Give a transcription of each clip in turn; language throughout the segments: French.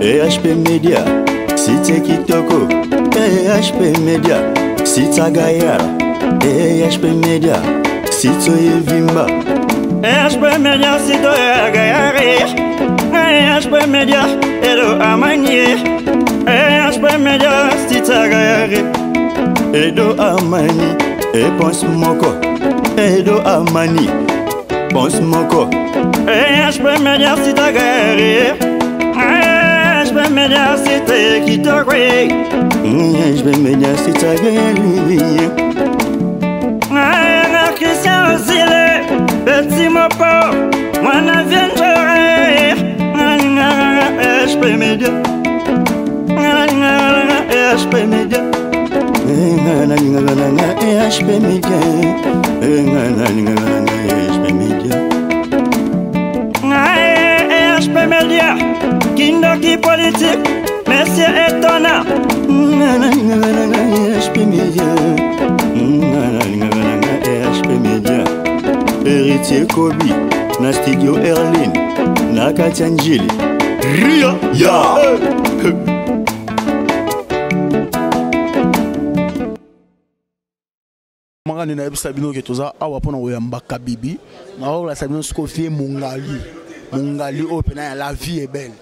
ehp media site kitoko. Ehp media sitagayara ehp media sito evimba ehp media sito agayare ehp media edo amanie ehp media sitagayare edo amani eponse moko. Edo amani ponse moko. Ehp media been me I'm I've I'm I'm Kindoki politique, Monsieur étonnant. HP Media, HP Media. Héritier Kobi, na studio Erlin, na Katia Njili. Ria, ya. mangani nayebisa bino ke toza awa mpona koyambaka bibi nakolakisa bino sikoyo fie mongali mongali oyo mpena ya la vie ebele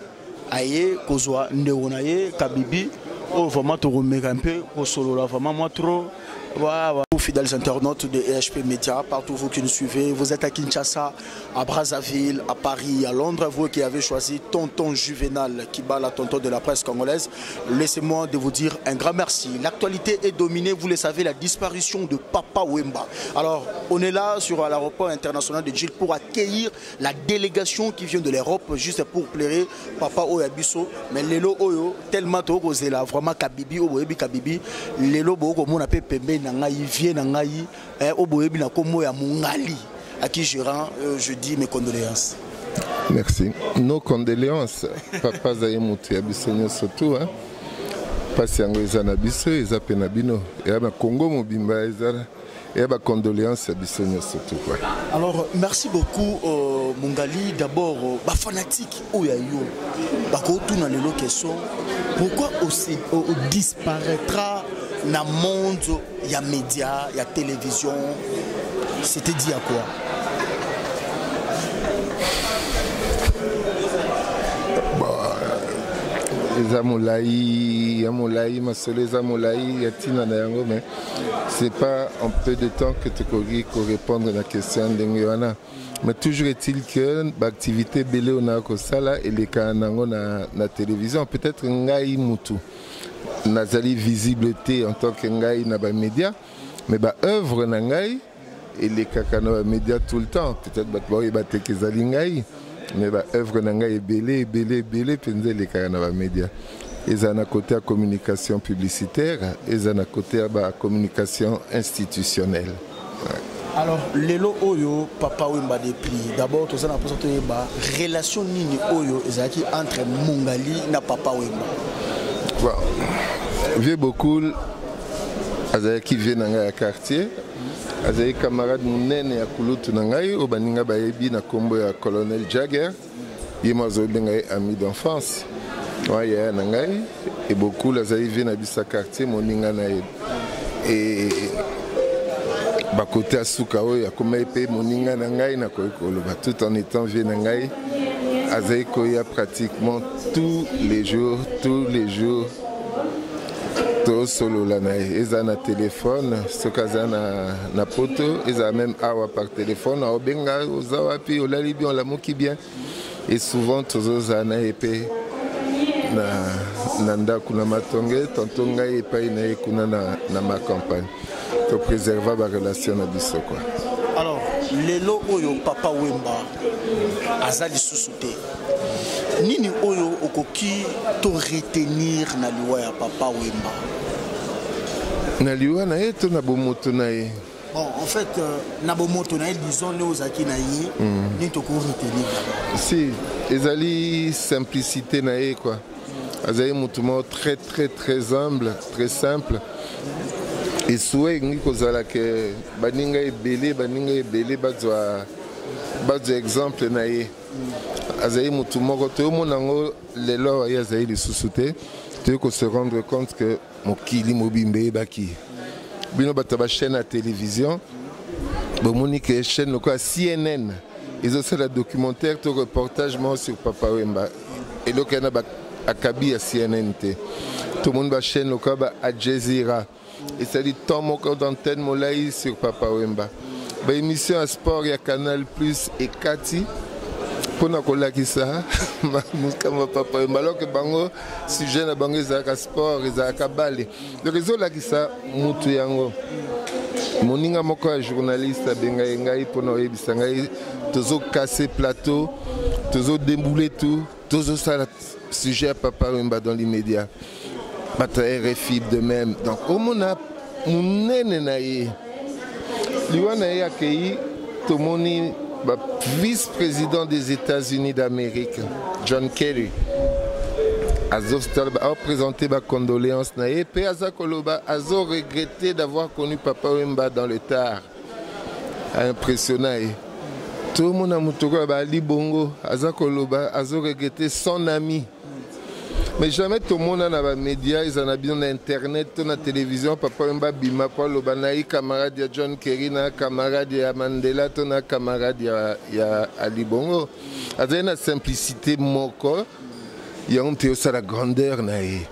aye kozwa ndeko na ye kabibi oyo vraiment tokomeka mpe kosolola vraiment mwa trop Fidèles internautes de EHP Media, partout vous qui nous suivez, vous êtes à Kinshasa, à Brazzaville, à Paris, à Londres, vous qui avez choisi Tonton Juvenal qui bat la tonton de la presse congolaise, laissez-moi de vous dire un grand merci. L'actualité est dominée, vous le savez, la disparition de Papa Wemba. Alors, on est là sur l'aéroport international de Gilles pour accueillir la délégation qui vient de l'Europe, juste pour plaire Papa Oyabiso. Mais Lelo Oyo, tellement là, vraiment Kabibi, Oboyebi Kabibi, Lelo Boko, mon appel Pembe, na ngai vie na ngai o boyebi na kombo ya mongali à qui je rends je dis mes condoléances. Merci. Nos condoléances papa azaye moto ya biso nyonso tu mpasi yango eza na biso eza mpe na bino eya bakongo mobimba eza eya bacondoléance ya biso nyonso tu quoi. Alors merci beaucoup euh, mongali d'abord euh, bafanatique oyo ya yo. Bakotuna lelo question pourquoi aussi disparaîtra na monde ya média ya télévision c'était dit à quoi? Eza molai ya molai masolo eza molai ya ntina na yango mais c'est pas en peu de temps que tokoki korépondre na question ndenge wana mais toujours est-il que baactivité ebele oyo naa kosala elekaka nango na, na télévision. Peut-être ngai mutu nazali visible te en tant que ngai na bamédia mais baœuvre na ngai elekaka na bamédia tout le temps. Peut-être bato baoyeba teke ezali ngai mais baœuvre na ngai ebele ebele ebele mpenza elekaka na bamédia eza na côté ya communication publicitaire eza na côté ya bacommunication institutionnelle. Ouais. alors lelo oyo papa wemba depli d'abord toza na mposa toyeba relation nini oyo ezalaki entre mongali na papa wemba bon. vieux bokul azalaki vie na ngai ya quartier. Azali camarade monene ya kulutu na ngai oyo baninga bayebi na nkombo ya colonel jagger. Ye mo azobenga ye ami d'enfance. Wana yaya na ngai ebokul azali vie na biso ya quartier moninga na ye. E, bakote ya suka oyo akomai mpe moninga na ngai nakoki koloba tout en étant vie na ngai koya pratiquement tous les jours tous les jours. Tosolola na ye eza na telefone soki aza na, poto ezala même awa par telefone aobenga oza wapi olali bien olamuki bien. Et souvent tozozala na ye mpe na, ndako na matonge tonto ngai epai na ye kuna na, na macampagne topréserva barelation na biso kua alors lelo oyo papa wemba aza lisusu te. Nini oyo okoki to retenir na liwa ya papa wemba? Na liwa na ye to na bomoto na ye. Bon en fait euh, na bomoto na ye disons nde ozalaki na ye mm. nini toko retenir? Si ezali simplicité na ye quoi. Azali motu moko très très très humble très simple esuwa elingi kozala ke baninga ebele baninga ebele bazwa bazwa exemple na ye. Azali motu moko toyomona yango lelo aye azali lisusu te. Toyei kose rendre compte ke mokili mobimba eyebaki bino bato bachaîne ya télévision bomoni ke chaîne lokola cnn ezosala documentaire to reportage moko sur papa wemba. Eloko ya na akabi ya cnn te. Tomoni bachaîne lokola ba ajezira esali temps moko d'antenne molai sur papa wemba. Baémission ya sport ya canal plus ekati mpona kolakisa makambo ya papa wemba. Aloke bango sujet na bango ezalaka sport ezalaka bale donc ezolakisa mutu yango. Moninga moko ya journaliste abengai ngai mpona oyebisa ngai. Tozokase plateau tozodembule tout tozosala sujet ya papa wemba dans l'immédiat bato ya rfi de même. Donc omona monene na ye. Liwa na ye akei tomoni vice-président des états-unis d'amérique john kerry. Azoprésente bacondoléance na ye. Mpe aza koloba azoregrete d'avoir connu papa wemba dans le tard. Aimpressionna ye tomona moto oyo bali bongo aza koloba azoregrete son ami mais jamais tomona na bamédia eza na bino na internet to na télévision papa wemba bima mpo aloba nayi camarade ya john kerry na camarade ya mandela to na camarade ya, ya ali bongo azali na simplicité moko yango mpe osala grandeur na ye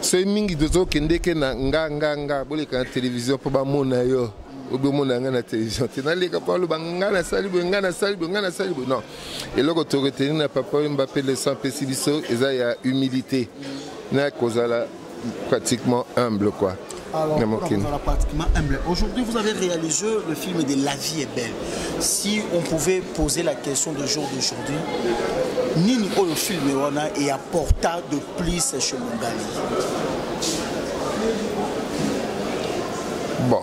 soki mingi tozokendeke na nga nga nga boleka na télévision mpo bamona yo obomona ngai na télévision te naleka mpo aloba ngai nasali boye ngai nasali boye ngai nasali boye. Non. Eloko toretenir na papa oyo mbape leson apesi biso eza ya humilité. Na kozala pratiquement humble quoi. Alors, voilà, pratiquement humble. Aujourd'hui, vous avez réalisé le film de La vie est belle. Si on pouvait poser la question du jour d'aujourd'hui, nini oyo film et apporta de plus chez Mongali Bon,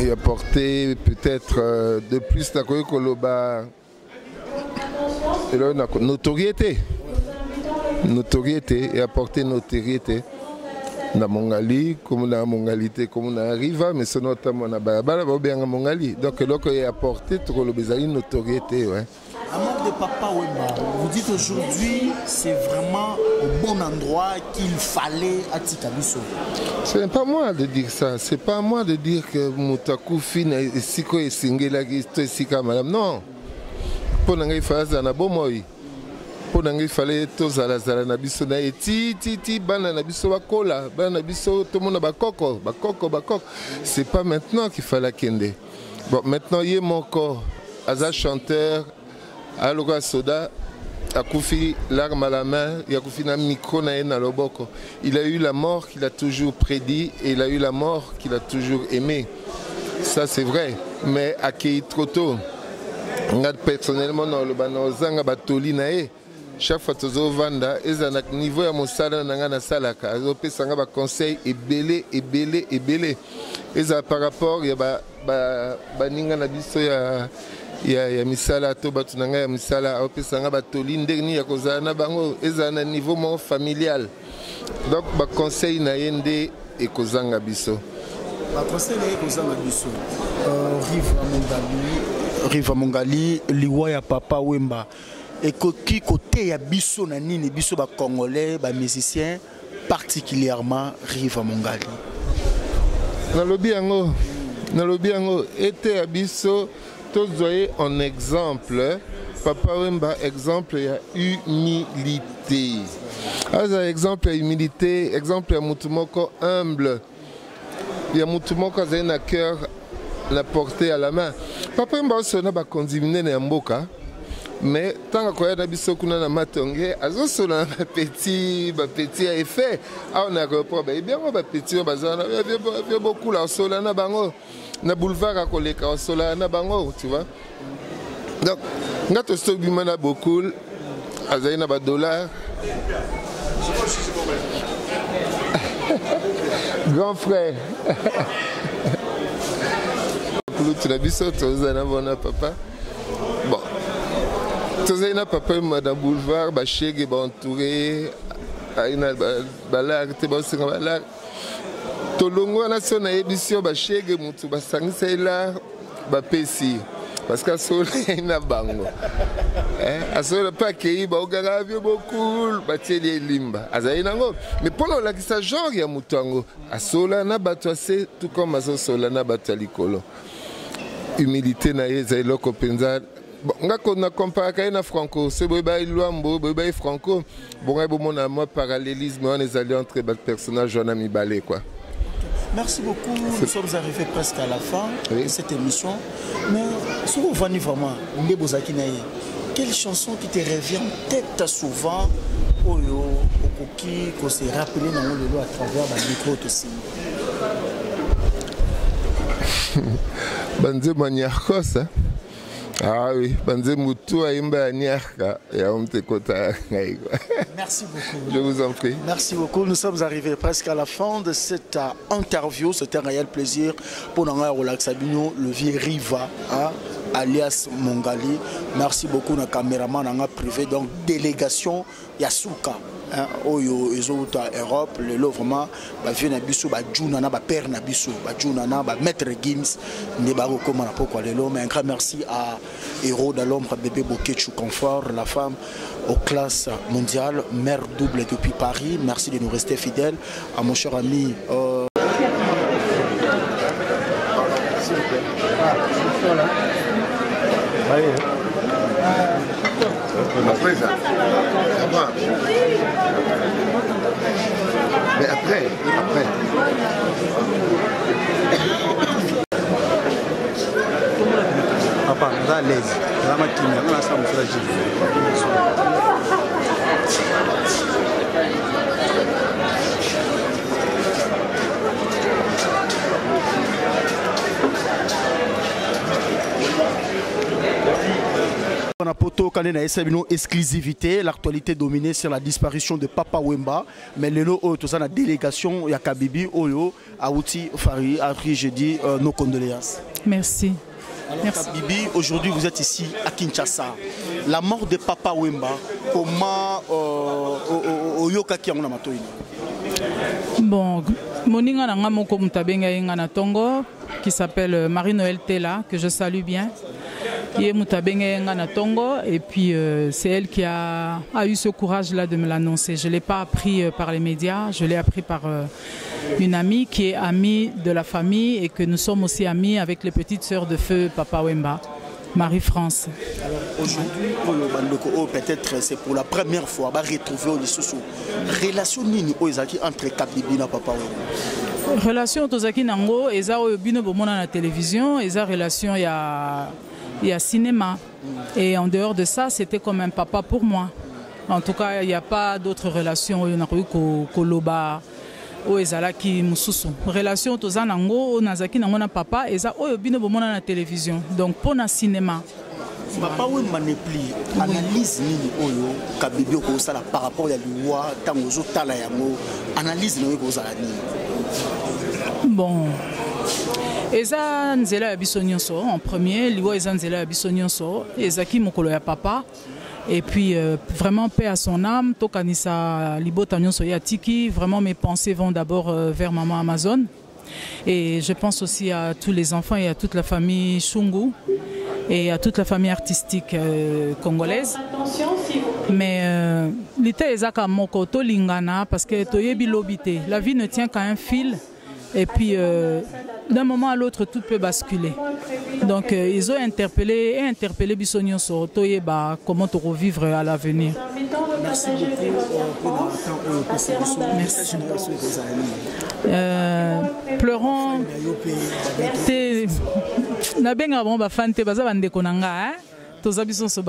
et apporter peut-être euh, de plus la koloba. Notoriété. Notoriété et apporter notoriété. Na mongali comme na mongali te comme na riva mais sono ntambo na balabala baobenga mongali. Donc eloko e apporter tokoloba ezali notoriété ouais. Amour de Papa Wemba, vous dites aujourd'hui c'est vraiment au bon endroit qu'il fallait à Tikabiso. Ce n'est pas moi de dire ça. C'est pas à moi de dire que Moutakufi na siko esingelaki to esika madame. Non. Mpo na ngai fala zala na bomoi. Mpo na ngai fale tozalazala na biso na ye ti ti ti bana na biso bakola bana na biso tomona bakoko bakoko bakoko. C'est pas maintenant qu'il fallait kende. Bon maintenant ye moko aza chanteur aloka soda akufi l'arme à la main yakufi na micro na loboko il a eu la mort qu'il a toujours prédit et il a eu la mort qu'il a toujours aimé ça c'est vrai. Mais akei trop tôt? Personnellement na oloba na ozanga batoli na ye chaque fois tozovanda eza na niveau ya mosala na ngai nasalaka azopesanga baconseil ebele ebele ebele ezala par rapport ya baninga na biso ya ya, ya misala to bato na ngai ya misala aopesanga batoli ndenge nini ya kozala na bango ezala na niveau moko familial. Donc baconseil na ye nde ekozanga biso. Baconseil na ye ekozanga biso. Rive mongali rive mongali liwa ya papa wemba. Ekoki koteya biso na nini? Biso bacongolais bamusicien particulièrement rive mongali nalobi yango nalobi yango eteya biso tozwa ye en exemple papa wemba exemple ya humilité. Aza exemple ya humilité exemple ya motu moko humble. Ya motu moko azali na cœur na porté à la main. Papa wemba osona bakonzi minene ya mboka mais ntango akoya na biso kuna na matonge azosola na bapeti bapeti ya effet. Awa na aéroport bayebi yango bapeti oyo baza wana vio bokula osola na bango. Na boulevard akoleka osola na bango tu vois. Donc nga tosi tobima na bokul azali na badollar grand frère. Kulutu na biso tozala bona papa tozali na papa na boulevard bashege baentouré ai na balare te baosenga balare tolongo wana so nayebi si oyo bashege motu basangisa ela bapesi parce que asolai na bango. Eh, asola mpe akei baokaka avio bokul batieli elimba azali nango. Mais mpona olakisa genre ya moto yango. Asola na bato ase tout comme azosola na bato ya likolo. Humilité na ye eza eloko mpenza Bon, nga ko na comparaka ye na franco se boyeba ye lwambo boyeba ye franco bongai bomona mwa parallélisme wana ezali entre bapersonnage wana mibale quoi Merci beaucoup. Nous sommes arrivés presque à la fin Oui. de cette émission. Mais si vous venez vraiment, quelle chanson qui te revient en tête souvent? Oyo, Okoki, qu'on s'est rappelé dans le lot à travers le micro aussi. banzembo ya niarkosa ah oui banzembo tu ayemba ya niarka kota Merci beaucoup. je vous en prie Merci beaucoup. Nous sommes arrivés presque à la fin de cette euh, interview. C'était un réel plaisir pour nous relax Sabino, le vieux Riva, hein, alias Mongali. Merci beaucoup na caméraman nanga privé. Donc délégation Yasuka. Hein, oyo Europe. Lelo vraiment bavie na biso bajuna na bapère na biso. Bajuna na bamaître Gims nde bakokoma na pokwa lelo. Mais un grand merci à héros de l'ombre bébé Bokechu Confort la femme aux classes mondiales mère double depuis Paris. Merci de nous rester fidèles. À mon cher ami euh, après ça ça va mais après après papa naza lese naza makimia nga nasa mosala jive On a a une exclusivité, l'actualité dominée sur la disparition de Papa Wemba, mais le lot tout ça la délégation ya Kabibi Oyo Aouti Fari a pris je dis euh, nos condoléances. Merci. Alors Merci. Kabibi, aujourd'hui vous êtes ici à Kinshasa. La mort de Papa Wemba, comment euh, Oyoka qui a matoini Bon, moninga nanga moko na tongo qui s'appelle Marie-Noël Tella, que je salue bien. Ye tongo et puis euh, c'est elle qui a, a eu ce courage-là de me l'annoncer. Je ne l'ai pas appris euh, par les médias, je l'ai appris par euh, une amie qui est amie de la famille et que nous sommes aussi amis avec les petites sœurs de feu Papa Wemba, Marie-France. Aujourd'hui, Oyo, peut-être c'est pour la première fois, va retrouver au Lesotho. Relation nini entre Kabibi na Papa Wemba? Relation tozalaki nango eza oyo bino bomona na télévision eza relation ya, ya cinéma. Et en dehors de ça c'était comme un papa pour moi. En tout cas il n'y a pas d'autre relation oyo nakoki ko- koloba oyo ezalaki mosusu. Relation toza nango oyo nazalaki nango na papa eza oyo bino bomona na télévision. Donc mpo na cinéma. Papa wemba ne pli analyse nini oyo kabibi okosala par rapport ya liwa ntango ozotala yango analyse na yo ekozala nini? Bon eza nzela ya biso nyonso en premier. Liwa eza nzela ya biso nyonso. Ezalaki mokolo ya papa. Et puis euh, vraiment paix à son âme. Tokanisa libota nyonso ye atiki vraiment mes pensées vont d'abord euh, vers maman amazon. Et je pense aussi à tous les enfants et à toute la famille Shungu. Et à toute la famille artistique euh, congolaise. Mais euh, parce que la vie ne tient qu'à un fil. Et puis d'un moment à l'autre tout peut basculer. Donc euh, ils ont interpellé et interpellé biso nyonso. Toyeba comment revivre à l'avenir? Merci euh, pleurons. Te te baza bandeko na nga eh? toza biso nyonso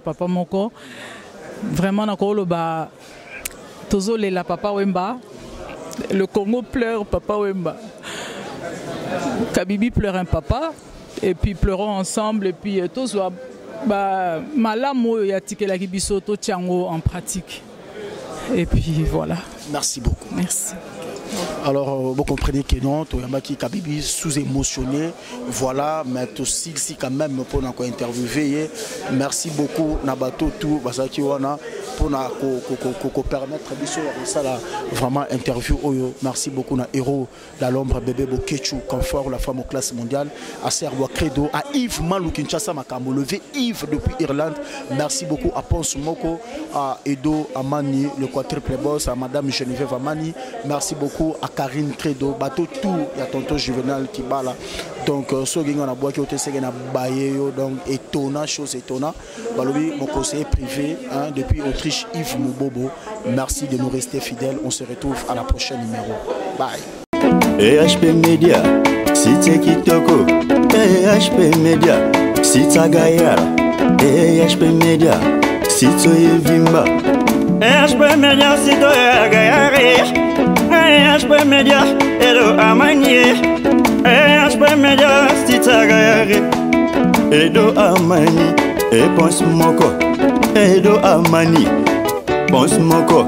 papa moko. Vraiment papa wemba. Le congo pleure papa wemba kabibi pleure un papa et puis pleurons ensemble et puis euh, tozwa ba malamu oyo yatikelaki biso yango en pratique. Et puis voilà. Merci beaucoup. Merci Alors, vous comprenez que non, Toyambaki Kabibi sous-émotionné. Voilà, mais aussi si quand même pour nous interviewer. Merci beaucoup, Nabato, tout, pour nous permettre de ça vraiment interview. Oyo. Merci beaucoup, na héros, la l'ombre bébé Bokechu, confort, la femme aux classes mondiales, à Serbo Credo, à Yves Malou Kinshasa Makambo, levé Yves depuis Irlande. Merci beaucoup à Ponce Moko, à Edo Amani, le quadruple boss, à Madame Geneviève Amani. Merci beaucoup à Karine Credo, bateau tout, il y a tonton Juvenal qui bat là. Donc, ce qui est bois qui est na donc étonnant, chose étonnant. Balobi, mon conseiller privé, hein, depuis Autriche, Yves Moubobo. Merci de nous rester fidèles. On se retrouve à la prochaine numéro. Bye. EHP Media, Site Kitoko, EHP Media, Sita Gayara, EHP Media, Sito Evimba, EHP Media, Sito Gayara. EHP Media, Edo Amanye EHP Media, Stitagayare Edo Amani, Epons Moko Edo Amani, Pons Moko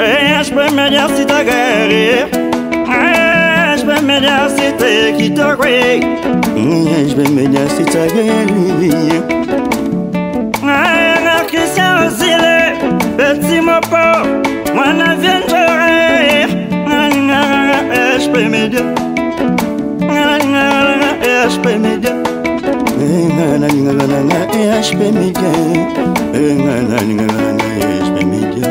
EHP Media, Stitagayare EHP Media, Site Kitokwe EHP Media, Stitagayare Christian Zile, Petit Mopo, Mwana Vienjore EHP Media EHP Media EHP Media EHP Media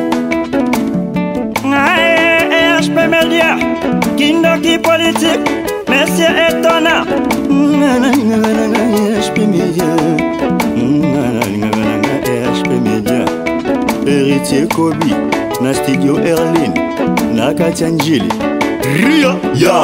EHP Media Kindoki politique Monsieur étonnant EHP Media EHP Media Héritier Kobi na studio Erlin na Katia Njili Ria ya